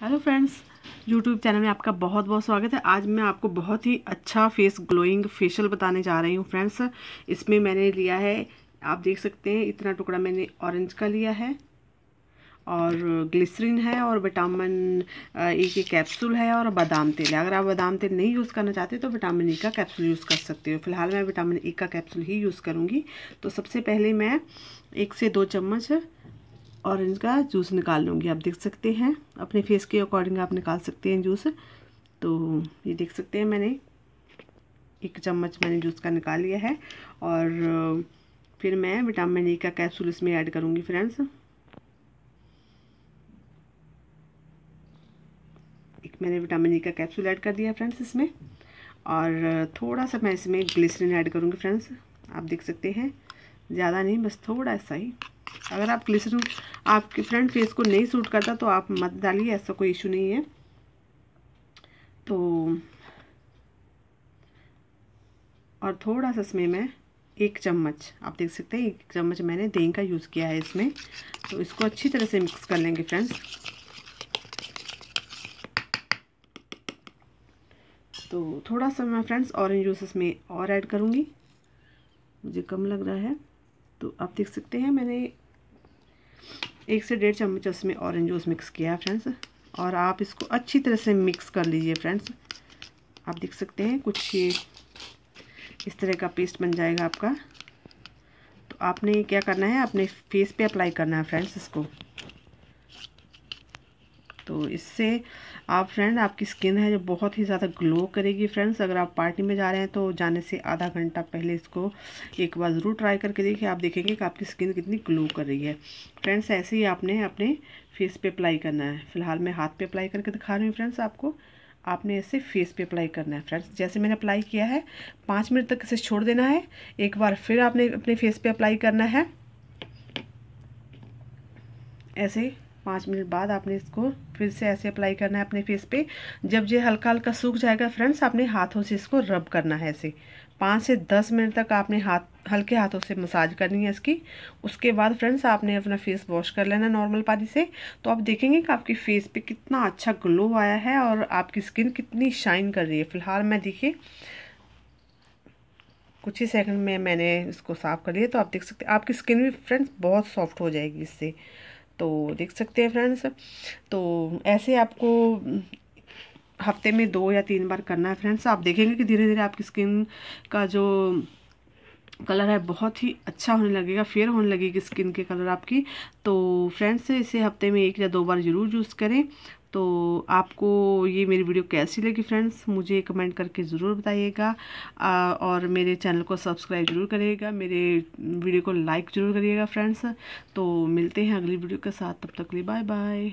Hello friends YouTube channel में आपका बहुत बहुत स्वागत है। आज मैं आपको बहुत ही अच्छा फेस ग्लोइंग फेशियल बताने जा रही हूँ फ्रेंड्स इसमें मैंने लिया है, आप देख सकते हैं, इतना टुकड़ा मैंने ऑरेंज का लिया है और ग्लिसरीन है और विटामिन ई के कैप्सूल है और बादाम तेल है। अगर आप बादाम तेल नहीं यूज़ करना चाहते तो विटामिन ई का कैप्सूल यूज़ कर सकते हो। फ़िलहाल मैं विटामिन ई का कैप्सूल ही यूज़ करूँगी। तो सबसे पहले मैं एक से दो चम्मच ऑरेंज का जूस निकाल लूँगी, आप देख सकते हैं। अपने फेस के अकॉर्डिंग आप निकाल सकते हैं जूस। तो ये देख सकते हैं मैंने, एक चम्मच मैंने जूस का निकाल लिया है। और, फिर मैं विटामिन ई का कैप्सूल इसमें ऐड करूँगी फ्रेंड्स एक मैंने विटामिन ई का कैप्सूल ऐड कर दिया फ्रेंड्स इसमें। और थोड़ा सा मैं इसमें ग्लिसरीन ऐड करूँगी फ्रेंड्स आप देख सकते हैं, ज़्यादा नहीं, बस थोड़ा सा ही। अगर आप ग्लिसरीन आपके फ्रंट फेस को नहीं सूट करता तो आप मत डालिए, ऐसा कोई इशू नहीं है। तो और थोड़ा सा इसमें मैं एक चम्मच, आप देख सकते हैं, एक चम्मच मैंने दही का यूज़ किया है इसमें। तो इसको अच्छी तरह से मिक्स कर लेंगे फ्रेंड्स तो थोड़ा सा मैं फ्रेंड्स ऑरेंज जूस इसमें और ऐड करूँगी। मुझे कम लग रहा है। तो आप देख सकते हैं, मैंने एक से डेढ़ चम्मच उसमें ऑरेंज जूस मिक्स किया है फ्रेंड्स और आप इसको अच्छी तरह से मिक्स कर लीजिए फ्रेंड्स आप देख सकते हैं, कुछ ये इस तरह का पेस्ट बन जाएगा आपका। तो आपने क्या करना है अपने फेस पे अप्लाई करना है फ्रेंड्स इसको। तो इससे आप फ्रेंड आपकी स्किन है जो बहुत ही ज़्यादा ग्लो करेगी फ्रेंड्स अगर आप पार्टी में जा रहे हैं तो जाने से आधा घंटा पहले इसको एक बार ज़रूर ट्राई करके देखिए। आप देखेंगे कि आपकी स्किन कितनी ग्लो कर रही है। फ्रेंड्स ऐसे ही आपने अपने फेस पे अप्लाई करना है। फ़िलहाल मैं हाथ पे अप्लाई करके दिखा रही हूँ फ्रेंड्स आपको। आपने ऐसे फेस पे अप्लाई करना है फ्रेंड्स जैसे मैंने अप्लाई किया है, पाँच मिनट तक इसे छोड़ देना है। एक बार फिर आपने अपने फेस पे अप्लाई करना है। ऐसे पाँच मिनट बाद आपने इसको फिर से ऐसे अप्लाई करना है अपने फेस पे। जब ये हल्का हल्का सूख जाएगा फ्रेंड्स आपने हाथों से इसको रब करना है ऐसे। पाँच से दस मिनट तक आपने हाथ, हल्के हाथों से मसाज करनी है इसकी। उसके बाद फ्रेंड्स आपने अपना फेस वॉश कर लेना नॉर्मल पानी से। तो आप देखेंगे कि आपकी फेस पे कितना अच्छा ग्लो आया है और आपकी स्किन कितनी शाइन कर रही है। फ़िलहाल मैं देखिए, कुछ ही सेकंड में मैंने इसको साफ़ कर लिया तो आप देख सकते हैं, आपकी स्किन भी फ्रेंड्स बहुत सॉफ्ट हो जाएगी इससे। तो देख सकते हैं फ्रेंड्स तो ऐसे आपको हफ़्ते में दो या तीन बार करना है फ्रेंड्स आप देखेंगे कि धीरे धीरे आपकी स्किन का जो कलर है, बहुत ही अच्छा होने लगेगा फेयर होने लगेगी स्किन के कलर आपकी। तो फ्रेंड्स इसे हफ़्ते में एक या दो बार ज़रूर यूज़ करें। तो आपको ये मेरी वीडियो कैसी लगी फ्रेंड्स, मुझे कमेंट करके ज़रूर बताइएगा। और मेरे चैनल को सब्सक्राइब ज़रूर करिएगा, मेरे वीडियो को लाइक ज़रूर करिएगा फ्रेंड्स। तो मिलते हैं अगली वीडियो के साथ, तब तक लिए बाय बाय